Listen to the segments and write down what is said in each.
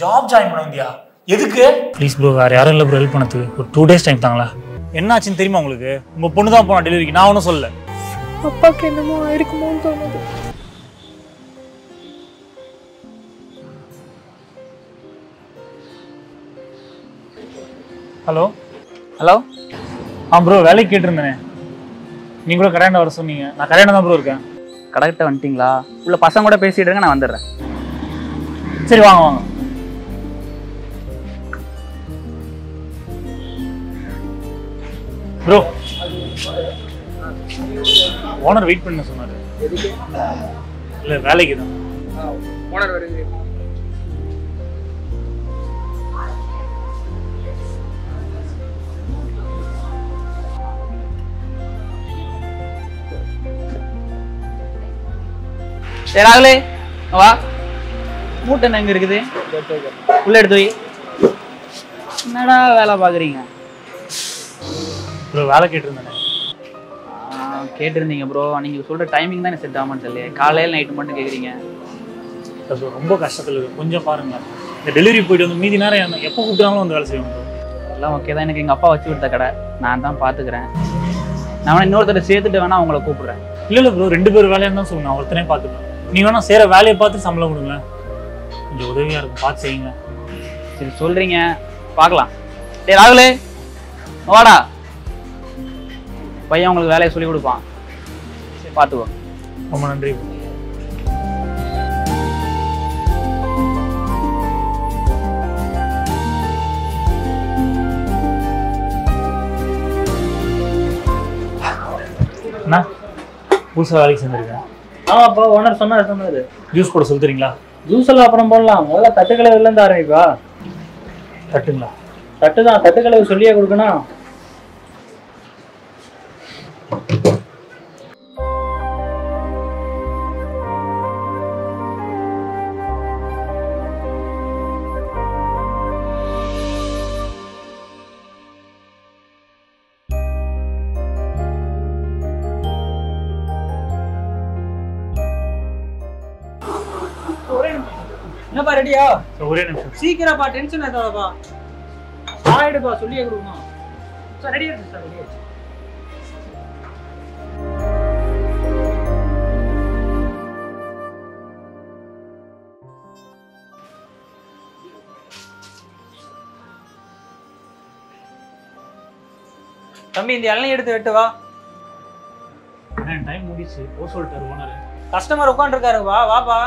Job join பண்ண வந்தியா? எதுக்கு? ப்ளீஸ் ப்ரோ வேற யாரும் இல்லை ப்ரோ ஹெல்ப் பண்ணதுக்கு. ஒரு டூ டேஸ் டைம் தாங்களா? என்னாச்சுன்னு தெரியுமா உங்களுக்கு? உங்க பொண்ணு தான் போனா டெலிவரிக்கு நான் ஒன்றும் சொல்லல. அப்பாவுக்கு என்னமோ ஆயிருக்குமோன்னு தோணுது. ஹலோ ஹலோ ஆ ப்ரோ வேலைக்கு கேட்டிருந்தேனே. நீங்க கூட கடையாண்ட வர சொன்னீங்க. நான் கடையாண்ட தான் ப்ரோ இருக்கேன். கரெக்டாக வந்துட்டீங்களா? உள்ள பசங்க கூட பேசிட்டு இருங்க நான் வந்துடுறேன். சரி வாங்க வாங்க. ப்ரோ ஓனர் வெயிட் பண்ண சொன்னாரு. இல்ல வேலைக்கு தான். ஓனர் வருது சரி ராகுலே வா. மூட்டை எங்க இருக்குது? உள்ள எடுத்து வை. என்னடா வேலை பார்க்குறீங்க? ப்ரோ வேலை கேட்டிருந்தேனே. கேட்டிருந்தீங்க ப்ரோ நீங்கள் சொல்கிற டைமிங் தான் எனக்கு செட் ஆகும்னு சொல்லி காலையில் நைட்டு மட்டும் கேட்குறீங்க bro, ரொம்ப கஷ்டத்துல இருக்கு. கொஞ்சம் பாருங்க. இந்த டெலிவரி போயிட்டு வந்து மீதி நேரம் எப்போ கூப்பிட்டாலும் வந்து வேலை செய்வோம் ப்ரோ எல்லாம் ஓகே தான். எனக்கு எங்கள் அப்பா வச்சு கொடுத்த கடை. நான் தான் பார்த்துக்கிறேன் நான் வேணா இன்னொருத்தரை சேர்த்துட்டு வேணா உங்களை கூப்பிடுறேன். இல்ல இல்ல ப்ரோ ரெண்டு பேர் வேலையா தான் சொல்லுங்க. நான் ஒருத்தனே பார்த்துப்பேன் நீ வேணா சேர வேலையை பார்த்து சம்பளம் கொடுங்க. கொஞ்சம் உதவியா இருக்கும். பார்த்து செய்யுங்க. சரி சொல்கிறீங்க பார்க்கலாம். டேய் ராகுலே வாடா. பையன் உங்களுக்கு வேலையை சொல்லி கொடுப்பான். சரி பார்த்துக்கோ. ரொம்ப நன்றி. அண்ணா புதுசாக வேலைக்கு சேர்ந்துருக்கேன். ஆமாப்பா ஓனர் சொன்னார் சொன்னாரு. ஜூஸ் போட சொல்லுறீங்களா? ஜூஸ் எல்லாம் அப்புறம் போடலாம். முதல்ல தட்டுக்கலவுல இருந்து ஆரம்பிப்பா. தட்டுங்களா? தட்டு தான் தட்டுக்கலவு சொல்லியே கொடுக்கணும். என்னப்பா ரெடியா ஒரே நிமிஷம். சீக்கிரப்பா டென்ஷன் ஆயிடுப்பா சொல்லியே கொடுக்கணும். சார் ரெடியா இருக்கு சார் ரெடியா தம்பி இந்த இளநீ எடுத்து வெட்டு வா. டைம் முடிச்சு? சொல்லிட்டாரு ஓனர் கஸ்டமர் உட்காந்துருக்காரு வா வாப்பா.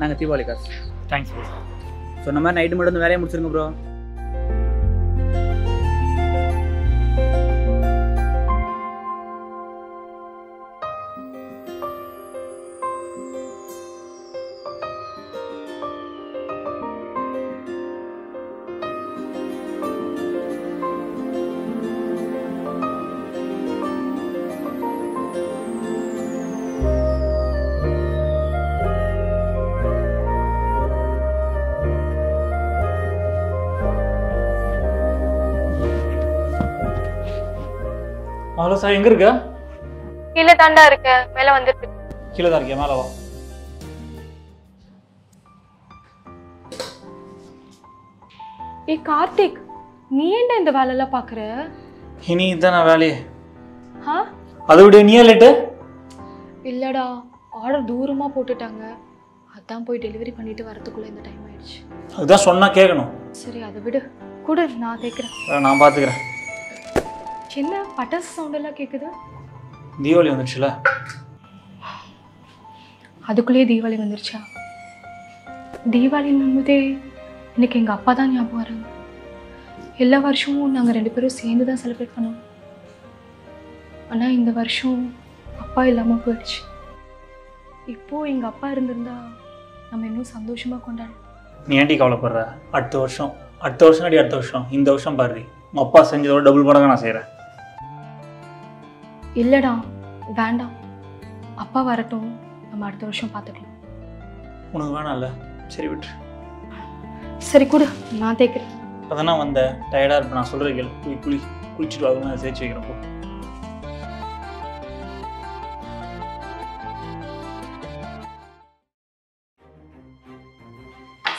நாங்கள் தீபாவளி காசு. தேங்க்ஸ் ப்ரோ சொன்ன மாதிரி நைட்டு மட்டும் வந்து வேலையை முடிச்சிருங்க ப்ரோ ஹலோ சார் எங்க இருக்க? கீழே தாண்டா இருக்க. மேல வந்துட்டு கீழே தான் இருக்கேன் மேலே வா. ஏய் கார்த்திக் நீ ஏன்டா இந்த வேலையெல்லாம் பாக்குற? இனி இதான் நான் வேலையே. ஆ அதை விட நீயே லேட்டு? இல்லடா ஆர்டர் தூரமா போட்டுட்டாங்க. அதான் போய் டெலிவரி பண்ணிட்டு வரதுக்குள்ள இந்த டைம் ஆயிடுச்சு. அதுதான் சொன்னா கேட்கணும் சரி அதை விடு. கொடு நான் கேட்குறேன் நான் பார்த்துக்கிறேன் என்ன பட்டாசு சவுண்ட் எல்லாம் கேக்குது? தீபாவளி வந்துடுச்சுல அதுக்குள்ளேயே தீபாவளி வந்துருச்சா? தீபாவளின்னும் போதே எனக்கு எங்கள் அப்பா தான் ஞாபகம் வராங்க. எல்லா வருஷமும் நாங்கள் ரெண்டு பேரும் சேர்ந்து தான் செலிப்ரேட் பண்ணுவோம் ஆனால் இந்த வருஷம் அப்பா இல்லாமல் போயிடுச்சு. இப்போது எங்கள் அப்பா இருந்திருந்தா நம்ம இன்னும் சந்தோஷமாக கொண்டாடலாம் நீ ஏன்டி கவலைப்படுற? அடுத்த வருஷம் அடுத்த வருஷம் அடி அடுத்த வருஷம். இந்த வருஷம் பாரு உங்கள் அப்பா செஞ்சதோட டபுள் மடங்கு நான் செய்கிறேன் இல்லைடா வேண்டாம். அப்பா வரட்டும். நம்ம அடுத்த வருஷம் பார்த்துக்கலாம் உனக்கு வேணாம்ல. சரி விட்டு சரி கொடு. நான் தேய்க்கிறேன். அப்போ வந்த. டயர்டாக இருப்பேன் நான் சொல்கிற கேள். குளி குளி குளிச்சுட்டு வாங்க நான் சேர்த்து வைக்கிறேன் போ.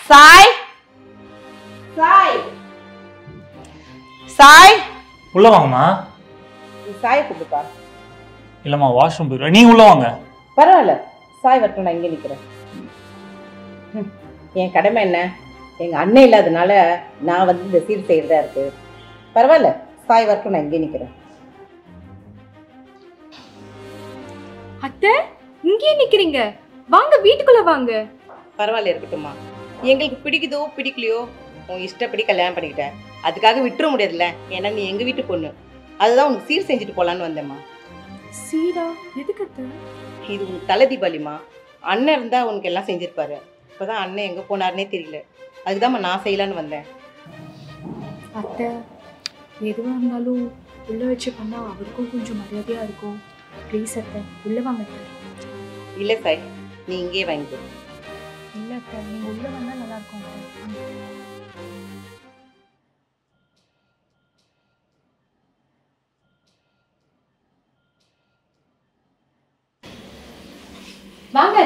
சாய்? சாய். சாய்? உள்ளே வாங்கம்மா. சாயை கூப்பிடுப்பா இல்லைம்மா வாஷ்ரூம் போயிடுவேன் நீங்கள் உள்ளே வாங்க. பரவாயில்ல. சாய் வரட்டும் நான் இங்கே நிற்கிறேன் என் கடமை என்ன? எங்கள் அண்ணன் இல்லாதனால நான் வந்து இந்த சீர் செய்கிறதா இருக்கு. பரவாயில்ல. சாய் வரட்டும் நான் இங்கே நிற்கிறேன் அத்தை இங்கேயே நிக்கிறீங்க. வாங்க வீட்டுக்குள்ள வாங்க. பரவாயில்ல இருக்கட்டும்மா. எங்களுக்கு பிடிக்குதோ பிடிக்கலையோ உன் இஷ்டப்படி கல்யாணம் பண்ணிக்கிட்டேன். அதுக்காக விட்டுற முடியாதுல்ல. ஏன்னா நீ எங்கள் வீட்டு பொண்ணு. அதுதான் உனக்கு சீர் செஞ்சுட்டு போகலான்னு வந்தேம்மா. சீரா எதுக்கு இது உனக்கு தலை தீபாவளிமா அண்ணன் இருந்தா உனக்கு எல்லாம் செஞ்சிருப்பாரு. இப்போதான் அண்ணன் எங்கே போனாருனே தெரியல. அதுக்குதாம்மா நான் செய்யலான்னு வந்தேன். அத்தை எதுவாக இருந்தாலும் உள்ள வச்சு பண்ணா அவருக்கும் கொஞ்சம் மரியாதையா இருக்கும். ப்ளீஸ் அத்தை உள்ள வாங்க இல்லை சாய் நீ இங்கே வாங்கிக்கோ. இல்ல அத்தை நீங்க உள்ள வந்தா நல்லா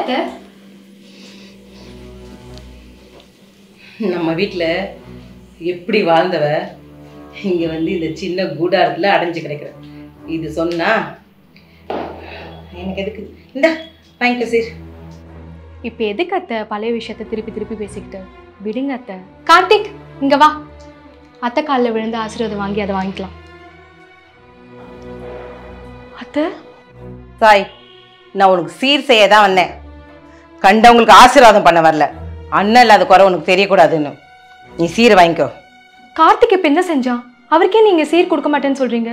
அத்தை. நம்ம வீட்டில் எப்படி வாழ்ந்தவ? இங்கே வந்து இந்த சின்ன கூடாரத்தில் அடைஞ்சு கிடக்குற. இது சொன்னா எனக்கு எதுக்கு? இந்த வாங்கிக்கோ சார். இப்போ எதுக்கு அத்தை பழைய விஷயத்த திருப்பி திருப்பி பேசிக்கிட்டு? விடுங்க அத்தை. கார்த்திக் இங்க வா. அத்தை காலில் விழுந்து ஆசீர்வாதம் வாங்கி அதை வாங்கிக்கலாம். அத்தை? சாய் நான் உனக்கு சீர் செய்ய தான் வந்தேன். கண்டவங்களுக்கு ஆசீர்வாதம் பண்ண வரல. அண்ணன் இல்லாத குறை உனக்கு தெரியக்கூடாதுன்னு. நீ சீரை வாங்கிக்கோ. கார்த்திக் இப்போ என்ன செஞ்சான்? அவருக்கே நீங்க சீர் கொடுக்க மாட்டேன்னு சொல்றீங்க.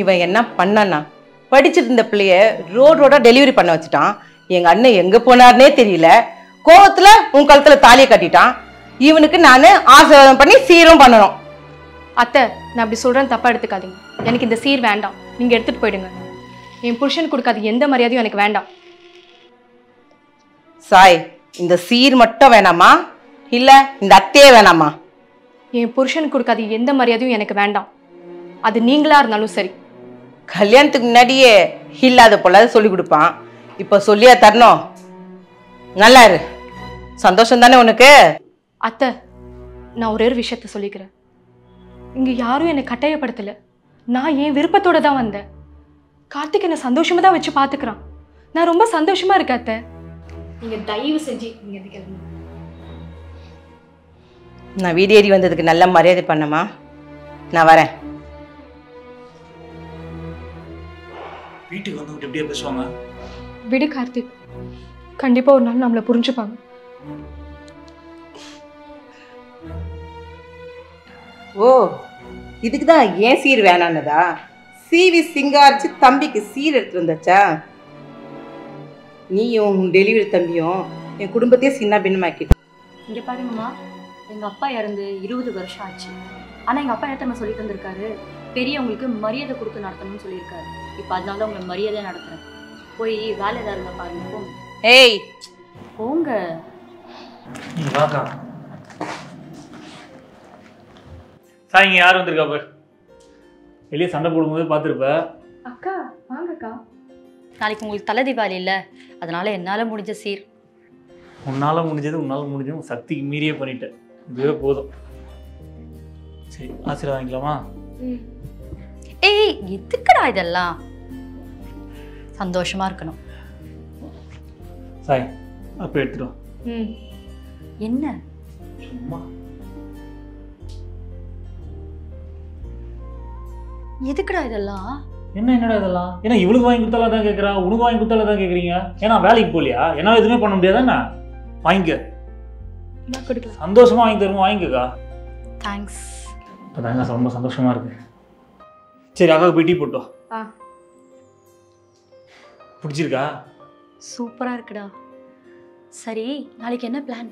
இவன் என்ன பண்ணான்னா படிச்சிட்டு இருந்த பிள்ளைய ரோட் ரோடா டெலிவரி பண்ண வச்சுட்டான். எங்க அண்ணன் எங்க போனார்னே தெரியல. கோவத்துல உன் கழுத்துல தாலியை கட்டிட்டான். இவனுக்கு நான் ஆசீர்வாதம் பண்ணி சீரும் பண்ணணும். அத்தை நான் அப்படி சொல்றேன் தப்பா எடுத்துக்காதீங்க. எனக்கு இந்த சீர் வேண்டாம். நீங்க எடுத்துட்டு போயிடுங்க. என் புருஷன் கொடுக்காத எந்த மரியாதையும் எனக்கு வேண்டாம். சாய் இந்த சீர் மட்டும் வேணாமா? இல்ல இந்த அத்தையே வேணாமா? என் புருஷன் கொடுக்காத எந்த மரியாதையும் எனக்கு வேண்டாம். அது நீங்களா இருந்தாலும் சரி. கல்யாணத்துக்கு முன்னாடியே இல்லாத போல சொல்லி கொடுப்பான். இப்போ சொல்லியா தரணும்? நல்லா இரு. சந்தோஷம் தானே உனக்கு? அத்தை நான் ஒரே ஒரு விஷயத்த சொல்லிக்கிறேன். இங்க யாரும் என்னை கட்டாயப்படுத்தல. நான் என் விருப்பத்தோட தான் வந்தேன். கார்த்திக் என்னை சந்தோஷமா தான் வச்சு பாத்துக்கிறான் நான் ரொம்ப சந்தோஷமா இருக்கேன் அத்தை. நீங்க தயவு செஞ்சு நீங்க எதுக்கு கிளம்புங்க. நான் வீடு ஏறி வந்ததுக்கு நல்ல மரியாதை பண்ணமா நான் வரேன். வீட்டுக்கு வந்து எப்படியே பேசுவாங்க? விடு கார்த்திக். கண்டிப்பா ஒரு நாள் நம்மளை புரிஞ்சுப்பாங்க. ஓ இதுக்கு தான் ஏன் சீர் வேணான்னதா? சீவி சிங்காரிச்சு தம்பிக்கு சீர் எடுத்துட்டு வந்தாச்சா நீயும் உன் டெலிவரி தம்பியும் என் குடும்பத்தையே சின்ன பின்னமாக்கிட்டு இங்கே பாருங்கம்மா எங்கள் அப்பா இறந்து இருபது வருஷம் ஆச்சு. ஆனால் எங்கள் அப்பா என்ன தெரியுமா சொல்லி தந்திருக்காரு பெரியவங்களுக்கு மரியாதை கொடுத்து நடத்தணும்னு சொல்லியிருக்காரு. இப்போ அதனால தான் உங்களை மரியாதை நடத்துகிறேன் போய் வேலை ஏதாவது இருந்தா பாருங்க போங்க. ஏய்! போங்க. சார் இங்கே யார் வந்திருக்கா பாரு? வெளியே சண்டை போடும்போது பார்த்துருப்ப. அக்கா வாங்கக்கா. நாளைக்கு உங்களுக்கு தலை தீபாவளி இல்லை. அதனால என்னால் முடிஞ்ச சீர். உன்னால் முடிஞ்சது உன்னால் முடிஞ்சது உன் சக்திக்கு மீறியே பண்ணிட்டேன். இதுவே போதும். சரி ஆசீர்வாதம் வாங்கிக்கலாமா? ஏய் எதுக்குடா இதெல்லாம்? சந்தோஷமா இருக்கணும். சாய் அப்போ எடுத்துட்டு வா. ம். என்ன? சும்மா. எதுக்குடா இதெல்லாம்? என்ன என்னடா இதெல்லாம்? ஏன்னா இவளுக்கு வாங்கி கொடுத்தால தான் கேட்குறா உனக்கு வாங்கி கொடுத்தால தான் கேட்குறீங்க ஏன்னா வேலைக்கு போகலையா? என்னால் எதுவுமே பண்ண முடியாதானே வாங்கிக்க. நான் கொடுக்கலாம் சந்தோஷமா வாங்கி தருவோம்? வாங்கிக்கக்கா. தேங்க்ஸ் இப்போதாங்க ரொம்ப சந்தோஷமா இருக்கு. சரி அக்காவுக்கு போய் டீ போட்டோம் ஆ. பிடிச்சிருக்கா? சூப்பராக இருக்குடா. சரி நாளைக்கு என்ன பிளான்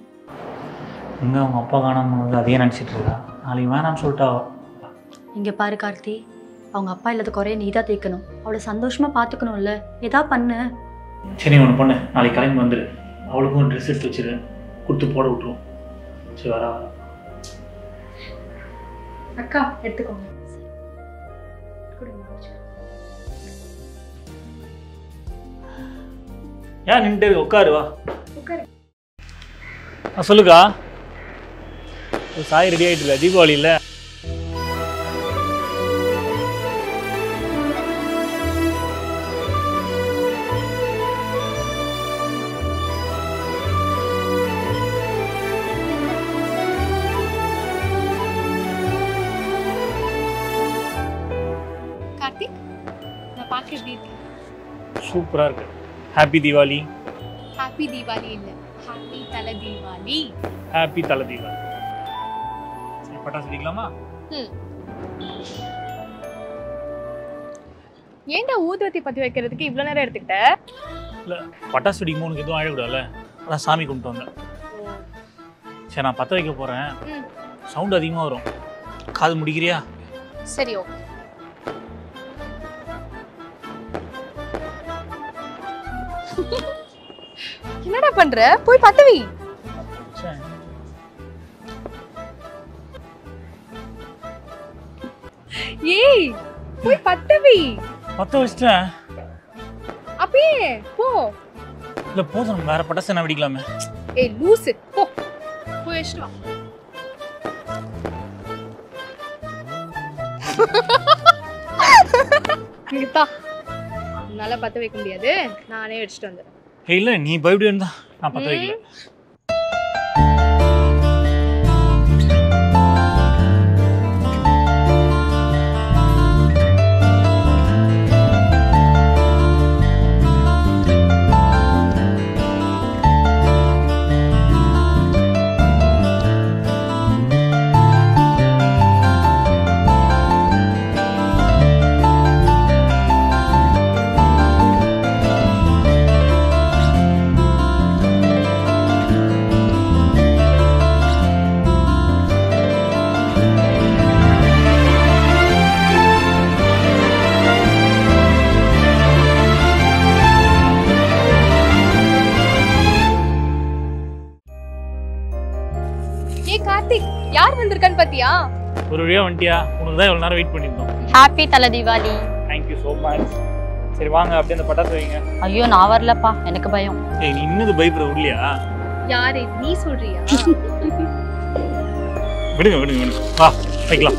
எங்க அவங்க அப்பா காணாம வந்து அதையே நினச்சிட்டு இருக்கா. நாளைக்கு வேணாம்னு சொல்லிட்டா. இங்கே பாரு கார்த்தி. அவங்க அப்பா இல்லாத குறைய நீ தான் தேக்கணும் அவளை சந்தோஷமா பார்த்துக்கணும்ல. ஏதா பண்ணு. சரி ஒன்று பண்ணு. நாளைக்கு கிளம்பி வந்துடு அவளுக்கும் ட்ரெஸ் எடுத்து வச்சிரு. கொடுத்து போட விட்டுருவோம். சரி வரா. அக்கா எடுத்துக்கோங்க. கொடுங்க ஏன் இருக்க உட்காரு வா. உட்காரு. சொல்லுக்கா. சாய் ரெடி ஆகிட்டு தீபாவளியில்? சூப்பராக இருக்கு. ஹாப்பி தீபாவளி ஹாப்பி தீபாவளி இல்லை. ஹாப்பி தலை தீபாவளி. ஹாப்பி தலை தீபாவளி. சரி பட்டாசு வெடிக்கலாமா? ஏன்டா ஊதுவத்தி பத்தி வைக்கிறதுக்கு இவ்வளோ நேரம் எடுத்துக்கிட்ட? இல்லை பட்டாசு வெடிக்கும் உனக்கு எதுவும் ஆழக்கூடாதுல்ல அதான் சாமி கும்பிட்டு வந்தேன். சரி நான் பற்ற வைக்க போகிறேன் ம். சவுண்ட் அதிகமாக வரும். காது முடிக்கிறியா? சரி ஓகே. பண்ற? போய் பத்தவி ஏய் போய் பத்தவி பற்ற வச்சிட்டேன். அப்பயே போ. இல்லை போதும். வேற பட்டாசு என்ன வெடிக்கலாமே. ஏய் லூசு. போ. போய் வச்சுட்டு வா. இங்க தா நல்லா பத்த வைக்க முடியாது. நானே வச்சுட்டு வந்துடுறேன். ஏய் இல்லை நீ பயப்படி இருந்தா. நான் பற்ற வைக்கல யார் வந்திருக்கான்னு பாத்தியா? ஒரு வழியாக வந்துட்டியா? உனக்கு தான் இவ்வளோ நேரம் வெயிட் பண்ணியிருந்தோம். ஹாப்பி தலை தீபாவளி. தேங்க்யூ ஸோ மச் சரி வாங்க அப்படியே அந்த பட்டாசு வைங்க. ஐயோ நான் வரலப்பா. எனக்கு பயம். ஏய் நீ இன்னது பயப்படுற இல்லையா யாரு நீ சொல்றியா? விடுங்க விடுங்க விடுங்க. வா வைக்கலாம்.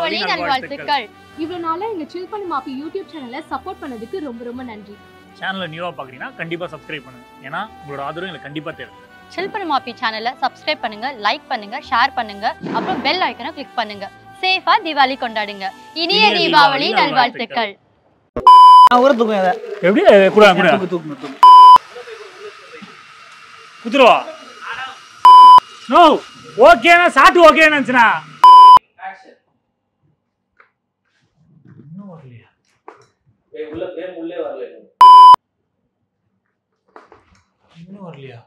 தீபாவளி நல்வாழ்த்துக்கள். இவ்வளோ நாளாக எங்கள் சில் பண்ணி மாப்பி யூடியூப் சேனலை சப்போர்ட் பண்ணதுக்கு ரொம்ப ரொம்ப நன்றி. சேனலை நியூவாக பார்க்குறீங்கன்னா கண்டிப்பாக சப்ஸ்கிரைப் பண்ணுங்க. ஏன்னா உங்களோட ஆதரவு எங்களுக்கு கண்டிப்பாக தேவை. சில்பன் மாப்பி சேனலை சப்ஸ்கிரைப் பண்ணுங்க லைக் பண்ணுங்க ஷேர் பண்ணுங்க அப்புறம் பெல் ஐக்கனை கிளிக் பண்ணுங்க. சேஃபா தீபாவளி கொண்டாடுங்க. இனிய தீபாவளி நல்வாழ்த்துக்கள். தூக்குவேன் அதை எப்படி? கூட கூட. தூக்கு தூக்கு தூக்கு. குத்துருவா. நோ ஓகேனா சாட்டு ஓகே நினச்சினா இன்னும் வரலையா உள்ள பேர் உள்ளே வரல இன்னும். வரலையா?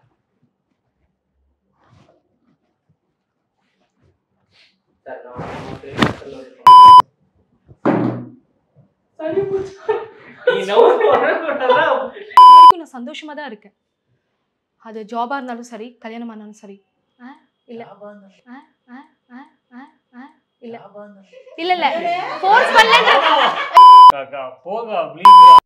சார் நான் வரைக்கும் நான் சந்தோஷமா தான் இருக்கேன். அது ஜாபா இருந்தாலும் சரி கல்யாணம் ஆனாலும் சரி. ஆ? இல்ல. ஆ ஆ? ஆ? ஆ? ஆ? இல்ல. இல்ல இல்ல. ஃபோர்ஸ் பண்ணல caca, poga, blica.